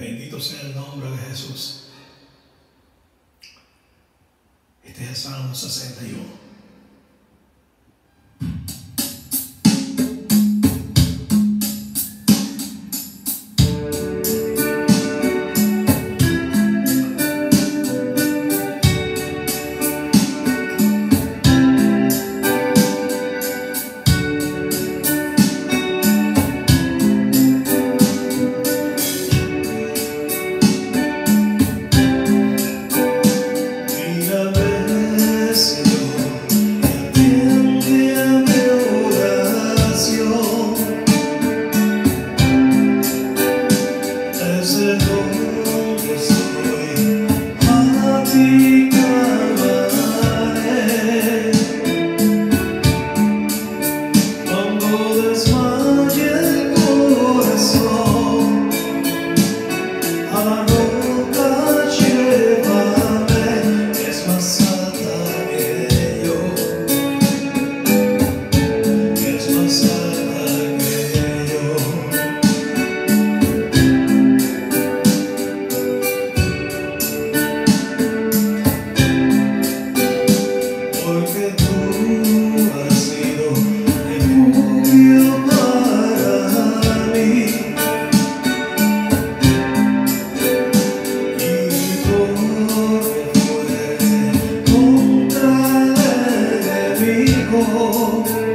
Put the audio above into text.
Bendito sea el nombre de Jesús. Este es el Salmo 61. Tú has sido el judío para mí. Y con el contra del enemigo.